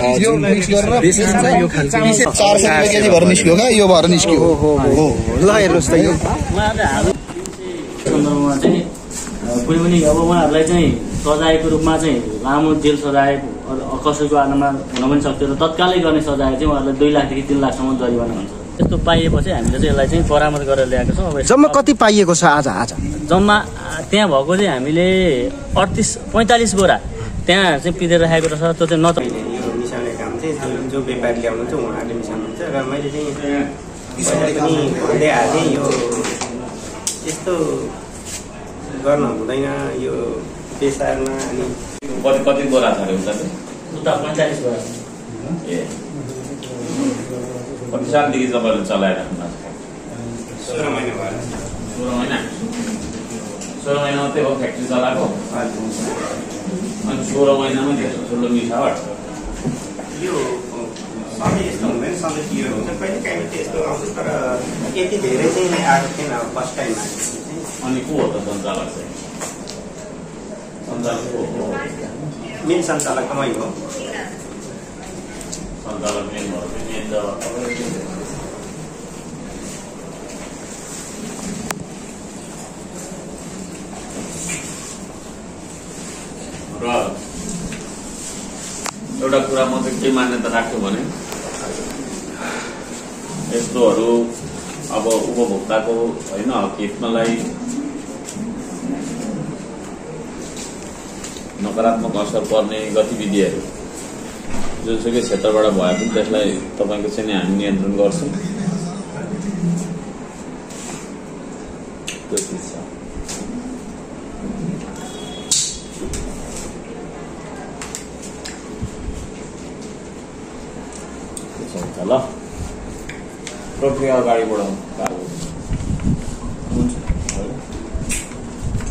चार सय रुपियाँ केजी भएर निस्क्यो क्या? यो भएर निस्क्यो। हो ल हेर्नुहोस् त यो। सन्दर्भमा चाहिँ कुनै पनि अब उहाँहरूलाई चाहिँ सजायको रूपमा चाहिँ लामो जेल सजाय कसैको आधारमा हुन पनि सक्थ्यो र तत्कालै गर्ने सजाय चाहिँ उहाँहरूलाई दुई लाखदेखि तिन लाखसम्म जरिवाना हुन्छ त्यस्तो पाइएपछि हामीले चाहिँ यसलाई चाहिँ परामर्श गरेर ल्याएको छौँ। अब जम्मा कति पाइएको छ आज आज? जम्मा त्यहाँ भएको चाहिँ हामीले अडतिस पैँतालिस बोरा त्यहाँ चाहिँ पिँधेर राखेको रहेछ। त्यो चाहिँ न चाहिँ जो- जो व्यापारी ल्याउनुहुन्छ उहाँहरूले मिसाउनुहुन्छ र मैले चाहिँ पनि भन्दै आएको थिएँ यो यस्तो गर्न हुँदैन। यो बेसारमा अनि कति कति बोरा छ अरे उता चाहिँ? उता पैँतालिस बोरा। ए। कति सालदेखि तपाईँले चलाइराख्नु? सोह्र महिना भयो। सोह्र महिना? सोह्र महिना मात्रै हो फ्याक्ट्री चलाएको? अनि सोह्र महिनामा धेरै ठुलो मिठावट यो सधैँ यस्तो हुँदैन सधैँ पिरो हुन्छ कहिले काहीँ चाहिँ यस्तो आउँछ तर यति धेरै चाहिँ आएको थिएन अब फर्स्ट टाइम अनि को हो त सञ्चालक चाहिँ सञ्चालक मेन सञ्चालक त मै हो सञ्चालक मेन भयो मेन त तपाईँले र एउटा कुरा म चाहिँ के मान्यता राख्छु भने यस्तोहरू अब उपभोक्ताको होइन हितमालाई नकारात्मक असर पर्ने गतिविधिहरू जुनसुकै क्षेत्रबाट भए पनि त्यसलाई तपाईँको चाहिँ नि हामी नियन्त्रण गर्छौँ त्यो चिज छ त्यसो हुन्छ ल। प्रक्रिया अगाडि बढाउँ कारवाही हुन्छ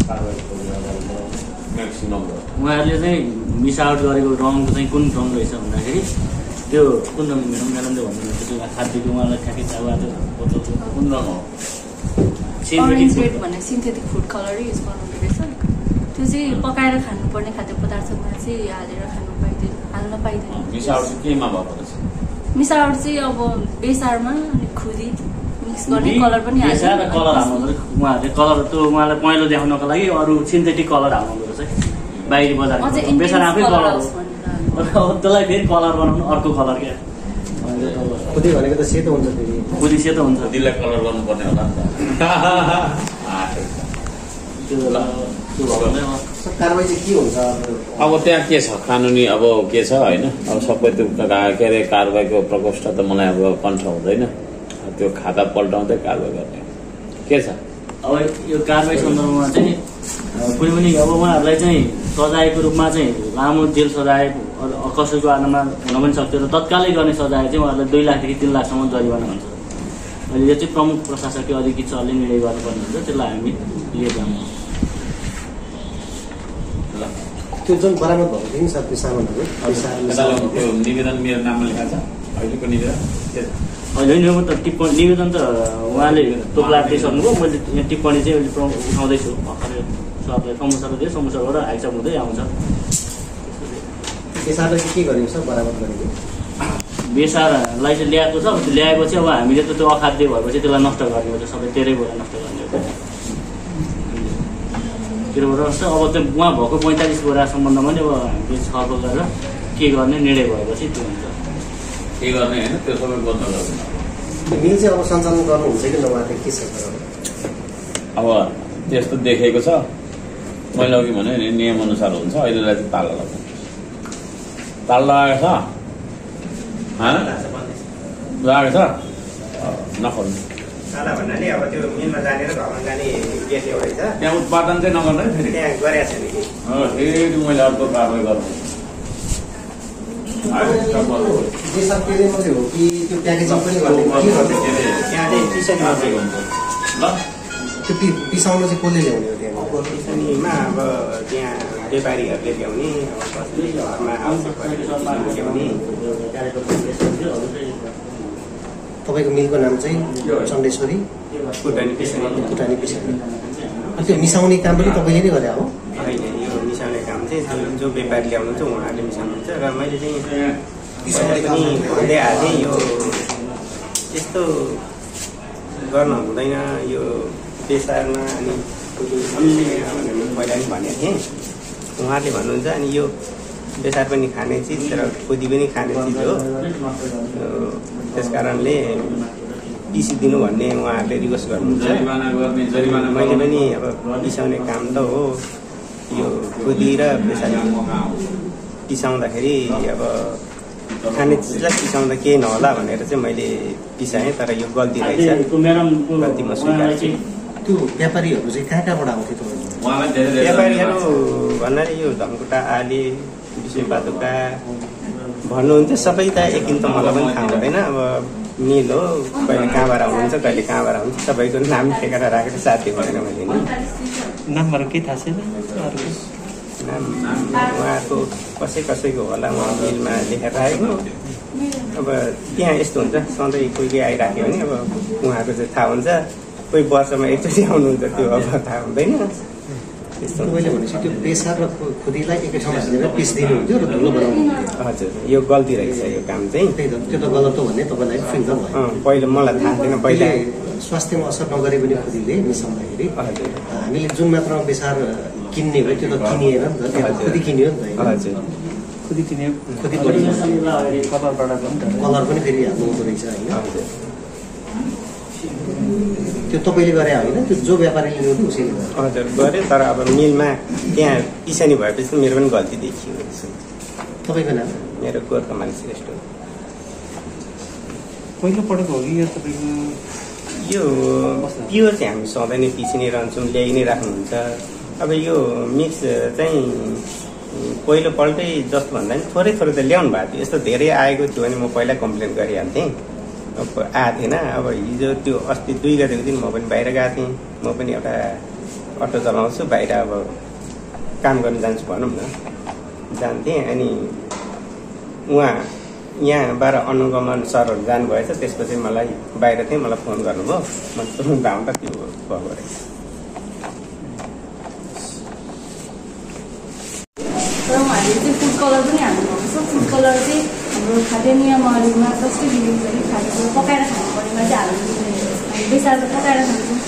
कारवाही प्रक्रिया अगाडि बढाउँ म्याक्सिमम् उहाँहरूले चाहिँ मिसआउट गरेको रङको चाहिँ कुन रङ रहेछ भन्दाखेरि त्यो कुन रङ म्याडम? म्याडमले भन्नुहुन्छ त्यो खाद्यको उहाँलाई भएको बोतलको कुन रङ हो? सिन्थेटिक फुड कलरै युज गर्नुहुँदो रहेछ। त्यो चाहिँ पकाएर खानुपर्ने खाद्य पदार्थमा चाहिँ हालेर खानु पाइँदैन हाल्न पाइँदैन। मिसावट चाहिँ चाहिँ अब बेसारमा अनि खुदी मिक्स गर्ने कलर पनि बेसार र कलर हाल्नु उहाँहरूले कलर त्यो उहाँलाई पहेँलो देखाउनको लागि अरू सिन्थेटिक कलर हाल्नु रहेछ बाहिरी इन्टेन्स बेसार आफै कलर हो। त्यसलाई फेरि कलर बनाउनु अर्को कलर क्या। खुदै भनेको त सेतो हुन्छ फेरि। खुदी सेतो हुन्छ। दिदीलाई कलर गर्नुपर्ने होला नि त। अब कारवाही चाहिँ के हुन्छ अब? अब त्यहाँ के छ? कानुनी अब के छ होइन? अब सबै त्यो का- अरे कारवाहीको प्रकोष्ठ त मलाई अब कण्ठ हुँदैन। त्यो खाता पल्टाउँदै कारवाही गर्ने। के छ? अब यो कारवाही सन्दर्भमा चाहिँ कुनै पनि अब उहाँहरूलाई चाहिँ सजायको रूपमा चाहिँ लामो जेल सजाय कसैको आधारमा हुन पनि सक्थ्यो र तत्कालै गर्ने सजाय चाहिँ उहाँहरूलाई दुई लाखदेखि तिन लाखसम्म जरिवाना हुन्छ। अहिले यो चाहिँ प्रमुख प्रशासकीय अधिकृतले निर्णय गर्नुपर्ने हुन्छ। त्यसलाई हामी लिएर जान्छौँ ल त्यो जुन बरामद भएको थियो नि सर त्यो सामानहरू निवेदन मेरो नाममा लेखा छ। अहिलेको निवेदन छ? होइन म त टिप्पणी निवेदन त उहाँले तोप्ला दिइसक्नुभयो मैले यहाँ टिप्पणी चाहिँ अहिले उठाउँदैछु। भर्खरै सरलाई समस्याहरू दिएँ समस्याबाट आइसक्नु हुँदै आउँछ। बेसारलाई चाहिँ के गरेको छ बरामद गरेको? बेसारलाई चाहिँ ल्याएको छ। त्यो ल्याएपछि अब हामीले त त्यो अखाद्य भएपछि त्यसलाई नष्ट गर्ने हो त्यो सबै तेरै भएर नष्ट गर्ने बोरा नष्ट अब त्यो उहाँ भएको पैँतालिस बोरा सम्बन्धमा नि अब हामीले छलफल गरेर के गर्ने निर्णय भएपछि त्यो हुन्छ। के गर्ने होइन त्यो सबै बन्द गर्ने। मिल चाहिँ अब सञ्चालन गर्नुहुन्छ कि नभए के छ अब? त्यस्तो देखेको छ। मैले अघि भने नि नियमअनुसार हुन्छ। अहिलेलाई चाहिँ ताला लगाउनु ताला लगाएको छ? लगाएको छ नखोल्नु। सादा भन्नाले अब त्यो मिलमा जाने र घरमा जाने गेट एउटै छ। त्यहाँ उत्पादन चाहिँ नगर्नु है फेरि? त्यहाँ गरेको छ नि कि हो, फेरि मैले अर्को कारवाही गर्नु। मात्रै हो कि त्यो प्याकेजिङ पनि गर्ने के गर्ने? त्यहाँ चाहिँ टिसनी मात्रै हुन्छ। ल। त्यो पि पिसाउन चाहिँ कसले ल्याउने हो त्यहाँ? अब त्यहाँ व्यापारीहरूले ल्याउने अब घरमा परेको ल्याउने। तपाईँको मिलको नाम चाहिँ चण्डेश्वरी भुटानी पिसाउने त्यो मिसाउने काम पनि तपाईँले नै गरे हो होइन यो मिसाउने काम चाहिँ जो- व्यापारी ल्याउनुहुन्छ उहाँहरूले मिसाउनुहुन्छ र मैले चाहिँ भन्दै थिएँ यो यस्तो गर्न हुँदैन यो बेसारमा अनि पहिला पनि भनेको थिएँ उहाँहरूले भन्नुहुन्छ अनि यो बेसार पनि खाने चिज र खुदी पनि खाने चिज हो। त्यस कारणले पिसिदिनु भन्ने उहाँहरूले रिक्वेस्ट गर्नुहुन्छ। मैले पनि अब पिसाउने काम त हो। यो खुदी र बेसार पिसाउँदाखेरि अब खाने चिजलाई पिसाउँदा केही नहोला भनेर चाहिँ मैले पिसाएँ तर यो गल्ती रहेछ। गल्ती म त्यो व्यापारीहरू चाहिँ कहाँ कहाँबाट आउँथ्यो व्यापारीहरू भन्नाले यो धनकुटा आली पादुका भन्नुहुन्छ सबै त एकदिन त मलाई पनि थाहा हुँदैन। अब मिल हो कहिले कहाँबाट आउनुहुन्छ कहिले कहाँबाट आउनुहुन्छ सबैको नाम ठेकेर राखेर साथी भएन मैले नि। नामहरू केही थाहा छैन? उहाँको कसै कसैको होला उहाँ मिलमा लेखेर राखेको अब त्यहाँ यस्तो हुन्छ सधैँ कोही कोही आइराख्यो भने अब उहाँको चाहिँ थाहा हुन्छ। कोही वर्षमा एकचोटि आउनुहुन्छ त्यो अब थाहा हुँदैन। त्यस्तो हुन्छ। तपाईँले भनेपछि त्यो बेसार र खुदीलाई एकै ठाउँमा हालेर पिस दिनुहुन्थ्यो र धुलो बनाउनु हुन्थ्यो। हजुर यो गल्ती रहेछ यो काम चाहिँ। त्यही त त्यो त गलत हो भन्ने तपाईँलाई फिल त भयो। पहिला मलाई थाहा थिएन पहिला। स्वास्थ्यमा असर नगरे पनि खुदीले मिसाउँदाखेरि हामीले जुन मात्रामा बेसार किन्ने हो त्यो त किनिएन नि त खुदी किनियो नि त। खुदी किन्यो। खुदी कलर पनि फेरि हाल्नु हुँदो रहेछ होइन। त्यो तपाईँले गरे होइन त्यो जो व्यापारीले ल्याउँथ्यो उसैले हजुर गरेँ तर अब मिलमा त्यहाँ पिसानी भएपछि मेरो पनि गल्ती देखियो तपाईँको नाम? मेरो गोर्खा मानिस श्रेष्ठ हो। पहिलो पटक हो कि यो तपाईँको? यो प्योर चाहिँ हामी सधैँ नै पिसी नै रहन्छौँ ल्याइ नै राख्नुहुन्छ। अब यो मिक्स चाहिँ पहिलोपल्टै जस्तो भन्दा पनि थोरै थोरै त ल्याउनु भएको थियो। यस्तो धेरै आएको थियो भने म पहिला कम्प्लेन गरिहाल्थेँ। अब आएको थिएन। अब हिजो त्यो अस्ति दुई गतेको दिन म पनि बाहिर गएको थिएँ। म पनि एउटा अटो चलाउँछु बाहिर अब काम गर्न जान्छु भनौँ न। जान्थेँ अनि उहाँ यहाँबाट अनुगमन सरहरू जानुभएछ। त्यसपछि मलाई बाहिर थिएँ मलाई फोन गर्नुभयो। म तुरुन्त आउँदा त्यो भएको रहेछ कलर पनि हाल्नुहुन्छ फुड कलर चाहिँ हाम्रो खाद्य नियमहरूमा कसरी दिनुहुन्छ कि खानेकुरो पकाएर खानुपर्नेमा चाहिँ हाल्नु हामी बेसार त पकाएर खान्छौँ।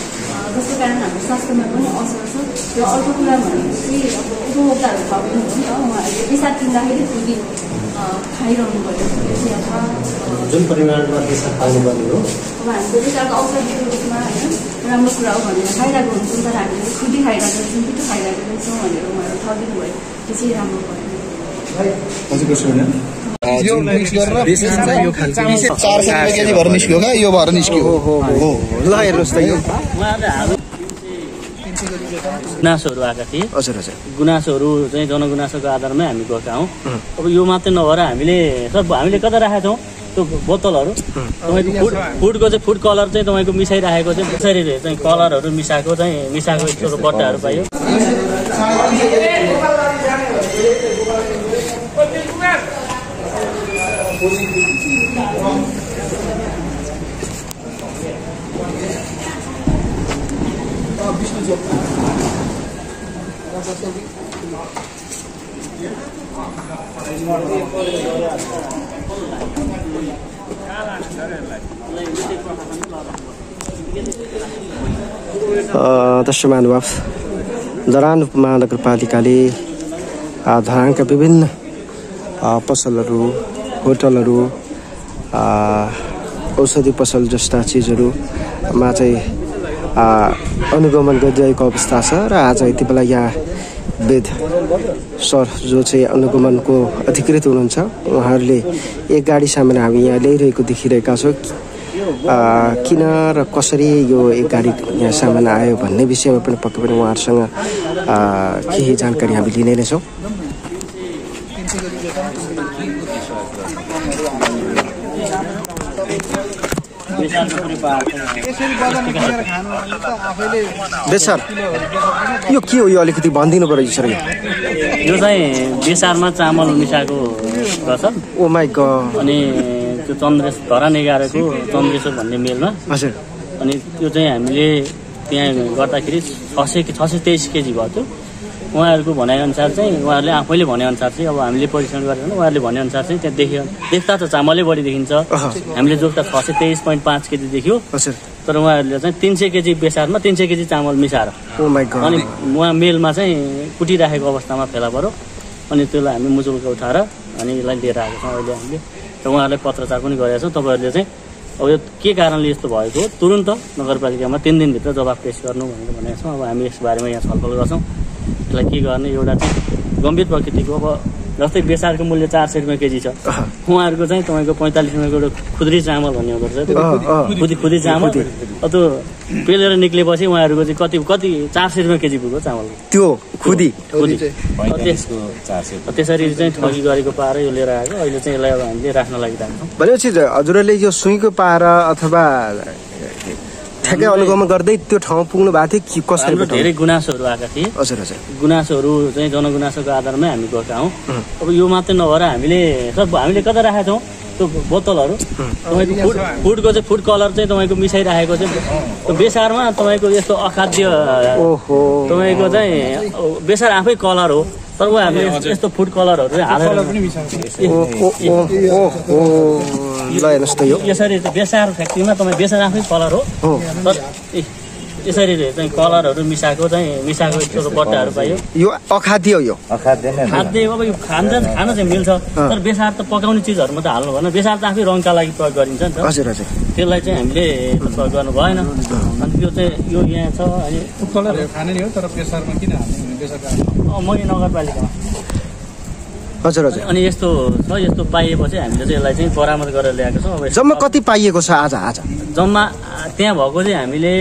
जसको कारण हाम्रो स्वास्थ्यमा पनि असर छ। र अर्को कुरा भनेपछि अब उपभोक्ताहरू खाएको हो नि त उहाँहरूले बेसार किन्दाखेरि खुदी अँ, खाइरहनु पर्यो। त्यो चाहिँ जुन परिमाणमा बेसार पाउनुपर्ने हो? अब हामीले बेसारको औषधिको रूपमा होइन राम्रो कुरा हो भनेर खाइरहेको हुन्छौँ तर हामीले खुदी खाइरहेको हुन्छौँ पिठो खाइरहेको हुन्छौँ भनेर उहाँहरू ठगिनु भयो। त्यो चाहिँ राम्रो भएन यो चार सय रुपियाँ केजी भएर निस्क्यो क्या यो भएर निस्क्यो हो ल हेर्नुहोस् त यो। गुनासोहरू आएका थिए। हजुर हजुर। गुनासोहरू चाहिँ जनगुनासोको आधारमै हामी गएका हौँ। अब यो मात्रै नभएर हामीले सर हामीले कता राखेका छौँ? त्यो बोतलहरू। तपाईँको फुड फुडको चाहिँ फुड कलर चाहिँ तपाईँको मिसाइराखेको चाहिँ कसरी चाहिँ कलरहरू मिसाएको चाहिँ मिसाएको यस्तो बट्टाहरू पाइयो दर्शक महानुभाव धरान उपमहानगरपालिकाले अ, धरानका विभिन्न अ, पसलहरू होटलहरू औषधि पसल जस्ता चिजहरूमा चाहिँ अनुगमन गरिरहेको अवस्था छ र आज यति बेला यहाँ वेद सर जो चाहिँ अनुगमनको अधिकृत हुनुहुन्छ उहाँहरूले एक गाडी सामान हामी यहाँ ल्याइरहेको देखिरहेका छौँ। किन र कसरी यो एक गाडी यहाँ सामान आयो भन्ने विषयमा पनि पक्कै पनि उहाँहरूसँग केही जानकारी हामी लिने नै छौँ। सर यो के हो यो अलिकति भनिदिनु पऱ्यो सर यो चाहिँ बेसारमा चामल मिसाएको रहेछ ओ माई गड अनि त्यो चन्द्रेश धरान एघारको चन्द्रेश्वर भन्ने मेलमा। हजुर। अनि त्यो चाहिँ हामीले त्यहाँ गर्दाखेरि छ सय छ सय तेइस केजी भयो त्यो। उहाँहरूको भनाइअनुसार चाहिँ उहाँहरूले आफैले भनेअनुसार चाहिँ अब हामीले परीक्षण गरेर उहाँहरूले भनेअनुसार चाहिँ त्यहाँ देखियो। देख्दा त चामलै बढी देखिन्छ। हामीले जोख्दा छ सय तेइस पोइन्ट पाँच केजी देखियो। तर उहाँहरूले चाहिँ तिन सय केजी बेसारमा तिन सय केजी चामल मिसाएर। माई अनि उहाँ मेलमा चाहिँ कुटिराखेको अवस्थामा फेला पऱ्यो अनि त्यसलाई हामी मुजुलको उठाएर अनि यसलाई लिएर आएको छौँ अहिले हामीले। र उहाँहरूलाई पत्रचार पनि गरेका छौँ। तपाईँहरूले चाहिँ अब यो के कारणले यस्तो भएको हो? तुरुन्त नगरपालिकामा तिन दिनभित्र जवाब पेस गर्नु भनेर भनेका छौँ। अब हामी यस बारेमा यहाँ छलफल गर्छौँ। यसलाई के गर्ने एउटा चाहिँ गम्भीर प्रकृतिको अब जस्तै बेसारको मूल्य चार सय रुपियाँ केजी छ। उहाँहरूको चाहिँ तपाईँको पैँतालिस रुपियाँको एउटा खुद्री चामल भन्ने हुँदो रहेछ। खुदी खुदी चामल अब त्यो पेलेर निक्लेपछि उहाँहरूको चाहिँ कति कति चार सय रुपियाँ केजी पुग्यो चामल? त्यो खुदी। खुदी। पैँतालिसको चार सय त्यसरी चाहिँ ठगी गरेको पाएर यो लिएर आएको। अहिले चाहिँ यसलाई अब हामीले राख्न लागि राख्छौँ भनेपछि हजुरहरूले यो सुईको पाएर अथवा ठ्याक्कै अनुगमन गर्दै त्यो ठाउँमा पुग्नु भएको थियो। कि कसरी? धेरै गुनासोहरू आएका थिए। हजुर हजुर। गुनासोहरू चाहिँ जनगुनासोको आधारमै हामी गएका हौँ। अब यो मात्रै नभएर हामीले सब हामीले कता राखेका छौँ? त्यो बोतलहरू। तपाईँको फुड फुडको चाहिँ फुड कलर चाहिँ तपाईँको मिसाइराखेको चाहिँ त्यो बेसारमा तपाईँको यस्तो अखाद्य ओहो। तपाईँको चाहिँ बेसार आफै कलर हो। तर उहाँहरूले यस्तो फुड कलरहरू हालेर ल हेर्नुहोस् त यो यसरी बेसार फ्याक्ट्रीमा तपाईँ बेसार आफै कलर हो तर ए- यसरी चाहिँ कलरहरू मिसाएको चाहिँ मिसाएको यस्तो बट्टाहरू पाइयो यो अखाद्य हो यो खाद्य अब यो खान्छ खान चाहिँ मिल्छ तर बेसार त पकाउने चिजहरूमा त हाल्नु भएन बेसार त आफै रङका लागि प्रयोग गरिन्छ नि त हजुर हजुर त्यसलाई चाहिँ हामीले प्रयोग गर्नु भएन अनि यो चाहिँ यो यहाँ छ अनि कलर खाने नि हो तर प्रेसरमा किन हाल्ने प्रेसरको अँ, मही नगरपालिकामा हजुर हजुर। अनि यस्तो छ यस्तो पाइएपछि हामीले चाहिँ यसलाई चाहिँ बरामद गरेर ल्याएको छौँ। अब जम्मा कति पाइएको छ आज आज? जम्मा त्यहाँ भएको चाहिँ हामीले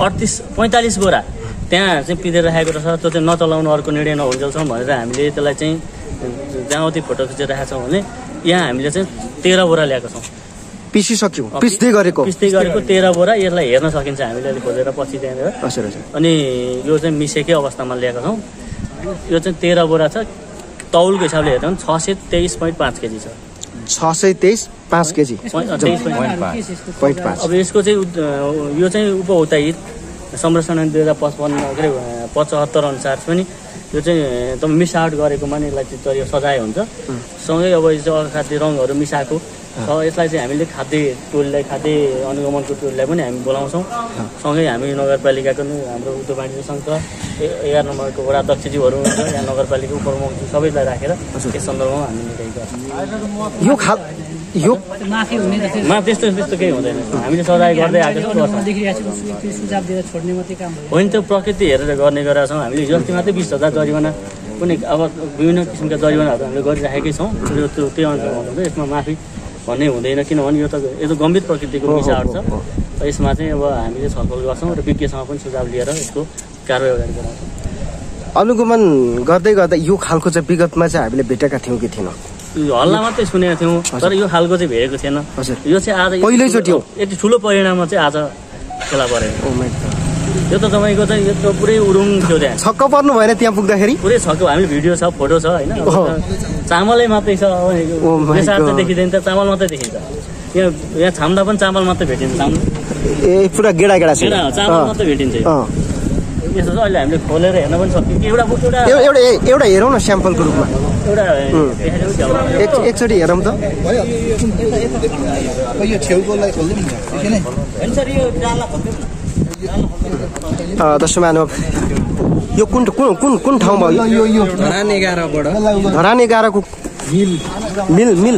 अडतिस पैँतालिस बोरा त्यहाँ चाहिँ पिँधेर राखेको रहेछ। त्यो चाहिँ नचलाउनु अर्को निर्णय नहुन्जेलसम्म भनेर हामीले त्यसलाई चाहिँ जहाँवती फोटो खिचेर राखेका छौँ भने यहाँ हामीले चाहिँ तेह्र बोरा ल्याएको छौँ। पिसिसक्यो। पिस्दै गरेको। पिस्दै गरेको तेह्र बोरा यसलाई हेर्न सकिन्छ हामीले अहिले खोजेर पछि त्यहाँनिर। हजुर हजुर। अनि यो चाहिँ मिसेकै अवस्थामा ल्याएको छौँ। यो चाहिँ तेह्र बोरा छ। तौलको हिसाबले हेर्दा छ सय तेइस पोइन्ट पाँच केजी छ। छ सय तेइस पाँच केजी। पोइन्ट- पाँच। अब यसको चाहिँ यो चाहिँ उपभोक्ता संरक्षण दुई हजार पचपन्न के अरे पचहत्तर अनुसार पनि यो चाहिँ एकदम मिसावट गरेकोमा नि यसलाई चाहिँ सजाय हुन्छ। सँगै अब यो चाहिँ रङहरू मिसाएको। छ। यसलाई चाहिँ हामीले खाद्य टोलीलाई खाद्य अनुगमनको टोलीलाई पनि हामी बोलाउँछौँ। सँगै हामी नगरपालिकाको नि हाम्रो उद्योग वाणिज्य सङ्घ एघार नम्बरको वडा अध्यक्षज्यूहरू हुनुहुन्छ यहाँ नगरपालिका उपप्रमुखज्यू सबैलाई राखेर यस सन्दर्भमा हामी निकै गर्छौँ यो खाल यो माफी हुने जस्तै। मा त्यस्तो त्यस्तो केही हुँदैन। हामीले सजाय गर्दै आएको होइन त्यो प्रकृति हेरेर गर्ने गरेका छौँ। हामीले हिजो अस्ति मात्रै बिस हजार जरिवाना पनि अब विभिन्न किसिमका जरिवानाहरू हामीले गरिराखेकै छौँ। त्यो त्यो त्यही अनुसार यसमा माफी भन्ने हुँदैन किनभने यो त यो त गम्भीर प्रकृतिको विषयहरू छ। र यसमा चाहिँ अब हामीले छलफल गर्छौँ र विज्ञसँग पनि सुझाव लिएर यसको कारवाही अगाडि बढाउँछौँ। अनुगमन गर्दै गर्दा यो खालको चाहिँ विगतमा चाहिँ हामीले भेटेका थियौँ कि थिएनौँ? हल्ला मात्रै सुनेका थियौँ तर यो खालको चाहिँ भेटेको थिएन। यो चाहिँ आज पहिलोचोटि यति ठुलो परिणाममा चाहिँ आज फेला परेको यो त तपाईँको चाहिँ यो त पुरै उडुङ थियो त्यहाँ। छक्क पर्नु भएन त्यहाँ पुग्दाखेरि? पुरै छ कि हामीले भिडियो छ फोटो छ होइन। त चामलै मात्रै छ Oh. चाहिँ देखिँदैन त चामल मात्रै देखिन्छ। यहाँ यहाँ छाम्दा पनि चामल मात्रै भेटिन्छ चामल ए पुरा गेडा गेडा छ चामल मात्रै भेटिन्छ यो। अँ। यस्तो छ अहिले हामीले खोलेर हेर्न पनि सक्यौँ। एउटा एउटा एउ- एउटा हेरौँ न स्याम्पलको रूपमा। एउटा एकचोटि हेरौँ त। भयो यो छेउकोलाई खोल्दै नि किन होइन सर यो डाला खोल्दै दर्शक महानुभाव यो कुन कुन कुन कुन ठाउँमा हो यो यो यो धरान एघारको मिल। मिल मिल।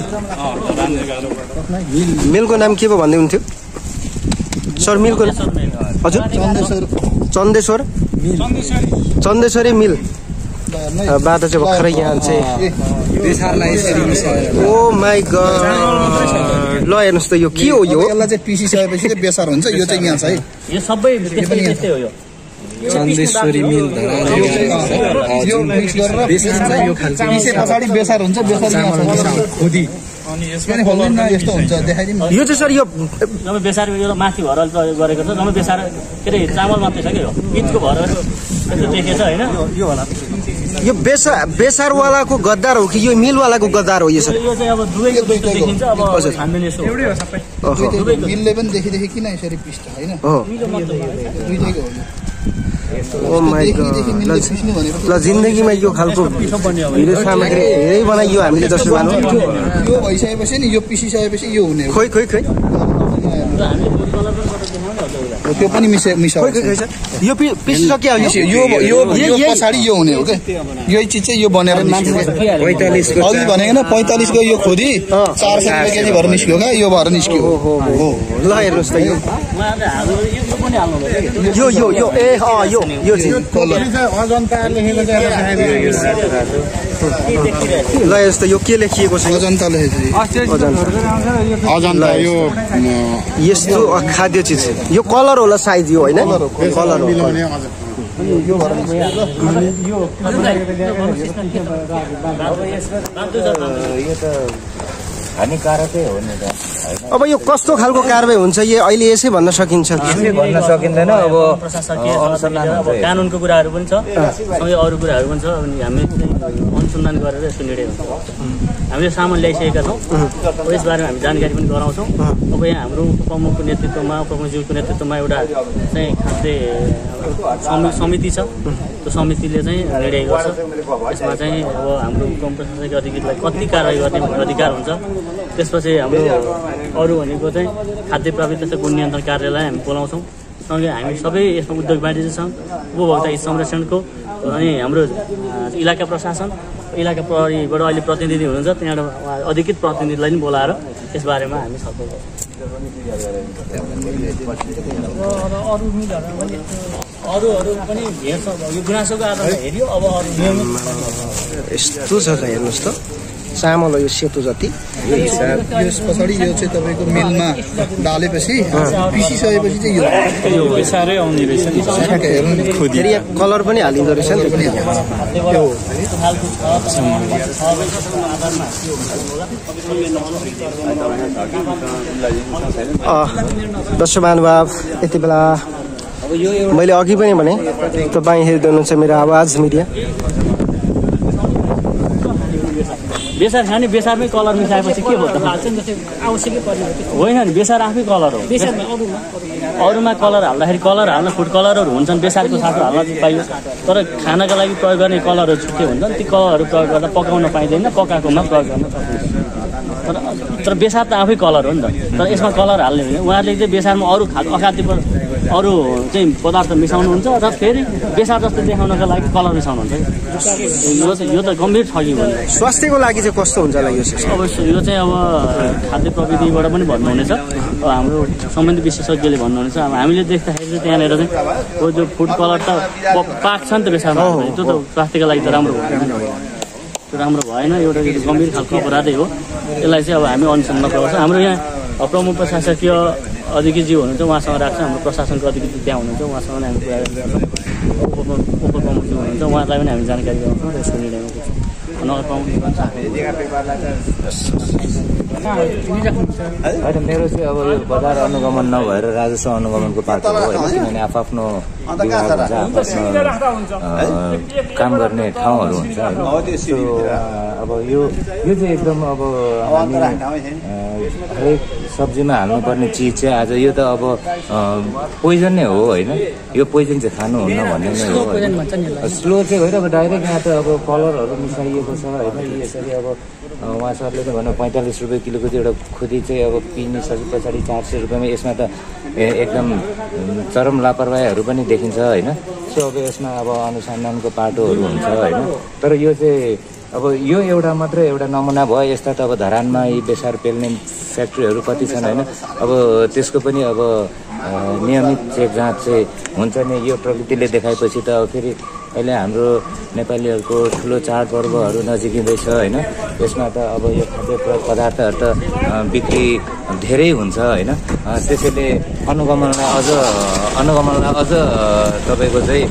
मिलको नाम के पो भन्दै हुन्थ्यो? सर मिलको हजुर। चन्देश्वर। चन्देश्वर। चन्देश्वरी मिल। बाटो चाहिँ भर्खरै यहाँ चाहिँ। ओ माई गड ल हेर्नुहोस् त यो के हो यो? यसलाई चाहिँ पिसिसकेपछि चाहिँ बेसार हुन्छ यो चाहिँ यहाँ छ है। यो सबै त्यस्तै त्यस्तै हो यो। चन्देश्वरी मिल यो मिक्स गरेर पिसे पछाडि बेसार हुन्छ बेसार यहाँ छ। खुदी। पनि खोल्दैन न यस्तो हुन्छ देखाइदिउँ यो चाहिँ सर यो जम्मै बेसार यो माथि भएर प्रयोग गरेको छ जम्मै बेसार के अरे चामल मात्रै छ कि यो? पिचको भएर यस्तो देखेछ होइन? यो बेसा बेसारवालाको गद्दार हो कि यो मिलवालाको गद्दार हो यो सर? यो चाहिँ अब दुवैको दुईको देखिन्छ अब छानबिन यसो ओहो। मिलले पनि देखिदेखि किन यसरी पिस्छ होइन? हो। दुइटैको हो यो। ल जिन्दगीमा यो खालको भिडियो सामग्री धेरै बनाइयो हामीले दर्शक महानुभाव यो भइसकेपछि नि यो पिसिसकेपछि यो हुने खोइ खोइ खोइ। त्यो पनि मिसा सर यो पिसिसक्यो यो यो यो यो यही- पछाडि यो हुने हो क्या यही चिज चाहिँ यो बनेर अघि भनेको न पैँतालिसको यो खोदी चार सय रुपियाँ केजी भएर निस्क्यो क्या यो भएर निस्क्यो हो ल हेर्नुहोस् त यो यो यो पनि हाल्नु पर्छ यो यो यो ए अँ यो यो चाहिँ ल हेर्नुहोस् त यो के लेखिएको छ अजन्ता लेखेको अजन्ता अजन्ता यो यस्तो खाद्य चिज यो कलर होला सायद यो होइन कलर हानिकारकै हो नि त अब यो कस्तो खालको कारवाही हुन्छ यो अहिले यसै भन्न सकिन्छ भन्न सकिँदैन अब कानुनको कुराहरू पनि छ सँगै अरू कुराहरू पनि छ अनि हामी चाहिँ अनुसन्धान गरेर यस्तो निर्णय हुन्छ हामीले सामान ल्याइसकेका छौँ। यसबारेमा हामी जानकारी पनि गराउँछौँ। अब यहाँ हाम्रो उपप्रमुखको नेतृत्वमा उपप्रमुखज्यूको नेतृत्वमा एउटा चाहिँ खाद्य समि- समिति छ। त्यो समितिले चाहिँ निर्णय गर्छ। यसमा चाहिँ अब हाम्रो उपम प्रशासकीय अधिकृतलाई कति कारवाही गर्ने भन्ने अधिकार हुन्छ। त्यसपछि हाम्रो अरू भनेको चाहिँ खाद्य प्रविधि तथा गुण नियन्त्रण कार्यालय हामी बोलाउँछौँ। सँगै हामी सबै यसमा उद्योग वाणिज्य सङ्घ उपभोक्ता हित संरक्षणको अनि हाम्रो इलाका प्रशासन इलाका प्रहरीबाट अहिले प्रतिनिधि हुनुहुन्छ। त्यहाँबाट उहाँ अधिकृत प्रतिनिधिलाई पनि बोलाएर यसबारेमा हामी छलफल गर्छौँ यस्तो छ त हेर्नुहोस् त। चामल हो यो सेतो जति। यो हिसाब यस पछाडि यो चाहिँ तपाईँको मिलमा डालेपछि पिसिसकेपछि चाहिँ यो। आउने रहेछ नि। फेरि यहाँ कलर पनि हालिँदो रहेछ नि। पनि त्यो दर्शक महानुभाव यति बेला मैले अघि पनि भने तपाईँ हेर्दै हुनुहुन्छ मेरो आवाज मिडिया। बेसार खाने बेसारमै कलर मिसाएपछि के हो होइन नि बेसार आफै कलर हो। अरूमा कलर हाल्दाखेरि कलर हाल्न फुड कलरहरू हुन्छन् बेसारको साथमा हाल्न पाइयो। तर खानाका लागि प्रयोग गर्ने कलरहरू छुट्टै हुन्छन् ती कलरहरू प्रयोग गर्दा पकाउन पाइँदैन पकाएकोमा प्रयोग गर्न सकिन्छ। तर बेसार त आफै कलर हो नि त। तर यसमा कलर हाल्ने होइन उहाँहरूले चाहिँ बेसारमा अरू खा अखाद्य अरू चाहिँ पदार्थ मिसाउनुहुन्छ र फेरि बेसार जस्तो देखाउनका लागि कलर मिसाउनुहुन्छ। यो चाहिँ यो त गम्भीर ठगी हो स्वास्थ्यको लागि चाहिँ कस्तो हुन्छ होला यो अवश्य यो चाहिँ अब खाद्य प्रविधिबाट पनि भन्नुहुनेछ। अब हाम्रो सम्बन्धित विशेषज्ञले भन्नुहुनेछ। अब हामीले देख्दाखेरि चाहिँ त्यहाँनिर चाहिँ त्यो फुड कलर त पाक्छ नि त बेसारमा। त्यो त स्वास्थ्यको लागि त राम्रो भएन नि त्यो राम्रो भएन एउटा गम्भीर खालको अपराधै हो। यसलाई चाहिँ अब हामी अनुसन्धान गर्छौँ। हाम्रो यहाँ प्रमुख प्रशासकीय अधिकृतज्यू हुनुहुन्छ उहाँसँग राख्छ। हाम्रो प्रशासनको अधिकृत त्यहाँ हुनुहुन्छ उहाँसँग पनि हामी कुरा उपप्रमुखज्यू हुनुहुन्छ उहाँलाई पनि हामी जानकारी गराउँछौँ र यसको निर्णयमा पुग्छौँ। होइन मेरो चाहिँ अब यो बजार अनुगमन नभएर राजस्व अनुगमनको पार्ट हो होइन? किनभने आफ्नो विभाग हुन्छ आफ्नो अ, काम गर्ने ठाउँहरू हुन्छ अब यो यो चाहिँ एकदम अब हरेक सब्जीमा हाल्नुपर्ने चिज चाहिँ आज यो त अब पोइजन नै हो होइन? यो पोइजन चाहिँ खानुहुन्न भन्ने नै हो होइन? स्लो चाहिँ होइन अब डाइरेक्ट यहाँ त अब कलरहरू मिसाइएको छ होइन? यसरी अब उहाँ सरले त भन्नु पैँतालिस रुपियाँ किलोको चाहिँ एउटा खुदी चाहिँ अब किनिसके पछाडि चार सय रुपियाँमा यसमा त एकदम चरम लापरवाहीहरू पनि देखिन्छ होइन? सो अब यसमा अब अनुसन्धानको पाटोहरू हुन्छ होइन? तर यो चाहिँ अब यो एउटा मात्रै एउटा नमुना भयो यस्ता त अब धरानमा यी बेसार पेल्ने फ्याक्ट्रीहरू कति छन् होइन? अब त्यसको पनि अब नियमित चेक जाँच चाहिँ हुन्छ नि। यो प्रवृत्तिले देखाएपछि त फेरि अहिले हाम्रो नेपालीहरूको ठुलो चाडपर्वहरू नजिकिँदैछ होइन? यसमा त अब यो खाद्य पदार्थहरू त बिक्री धेरै हुन्छ होइन? त्यसैले अनुगमनलाई अझ अनुगमनलाई अझ तपाईँको चाहिँ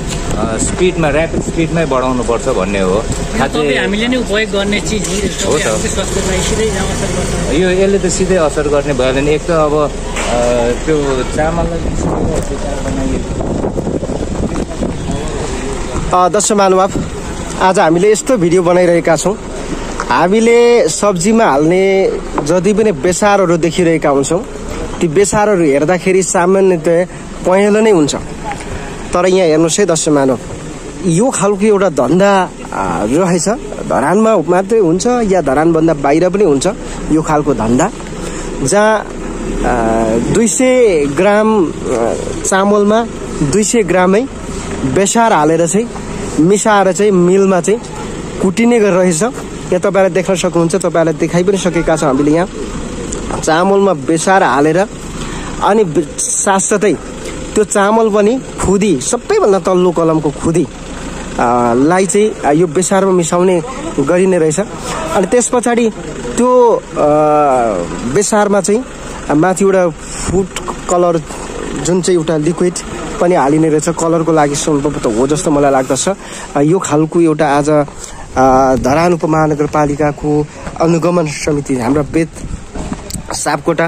स्पिडमा ऱ्यापिड स्पिडमै बढाउनुपर्छ भन्ने हो। खाद्य हामीले नै उपयोग गर्ने चिज हो त। यो यसले त सिधै असर गर्ने भयो भने एक त अब त्यो चामललाई बनाइएको दर्शक महानुभाव आज हामीले यस्तो भिडियो बनाइरहेका छौँ। हामीले सब्जीमा हाल्ने जति पनि बेसारहरू देखिरहेका हुन्छौँ ती बेसारहरू हेर्दाखेरि सामान्यतया पहेँलो नै हुन्छ। तर यहाँ हेर्नुहोस् है दर्शक मानव यो खालको एउटा धन्दा रहेछ। धरानमा मात्रै हुन्छ या धरानभन्दा बाहिर पनि हुन्छ यो खालको धन्दा जहाँ दुई सय ग्राम चामलमा दुई सय ग्रामै बेसार हालेर चाहिँ मिसाएर चाहिँ मिलमा चाहिँ कुटिने गरिरहेछ। यहाँ तपाईँलाई देख्न सक्नुहुन्छ तपाईँहरूलाई देखाइ पनि सकेका छौँ हामीले यहाँ। चामलमा बेसार हालेर अनि साथसाथै त्यो चामल पनि खुदी सबैभन्दा तल्लो कलमको खुदी लाई चाहिँ यो बेसारमा मिसाउने गरिने रहेछ। अनि त्यस पछाडि त्यो बेसारमा चाहिँ माथि एउटा फुड कलर जुन चाहिँ एउटा लिक्विड पनि हालिने रहेछ कलरको लागि सम्भवतः हो जस्तो मलाई लाग्दछ। यो खालको एउटा आज धरान उपमहानगरपालिकाको अनुगमन समिति हाम्रो बेद सापकोटा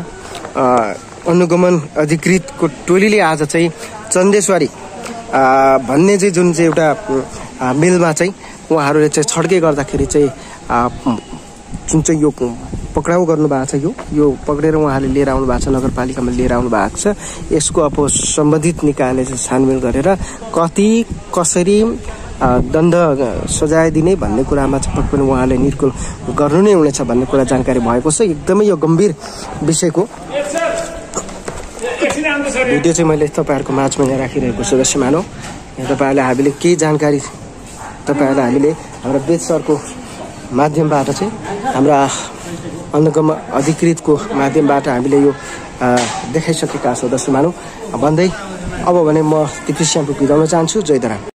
अनुगमन अधिकृतको टोलीले आज चाहिँ चन्देश्वरी भन्ने चाहिँ जुन चाहिँ एउटा मिलमा चाहिँ उहाँहरूले चाहिँ छड्के गर्दाखेरि चाहिँ जुन चाहिँ यो पक्राउ गर्नुभएको छ यो। यो पक्रेर उहाँले लिएर आउनु भएको छ नगरपालिकामा लिएर आउनु भएको छ। यसको अब सम्बन्धित निकायले चाहिँ छानबिन गरेर कति कसरी दण्ड सजाय दिने भन्ने कुरामा चाहिँ पक्कै पनि उहाँले निर्कुल गर्नु नै हुनेछ भन्ने कुरा जानकारी भएको छ। एकदमै यो गम्भीर विषयको। भिडियो चाहिँ मैले तपाईँहरूको माझमा यहाँ राखिरहेको छु दर्शक मानव। यहाँ तपाईँहरूलाई हामीले केही जानकारी तपाईँहरूलाई हामीले हाम्रो वेद सरको माध्यमबाट चाहिँ हाम्रा अनुगम अधिकृतको माध्यमबाट हामीले यो देखाइसकेका छौँ। दर्शक मानव भन्दै अब भने म दिपेश श्यामको बिदाउन चाहन्छु। जय धरान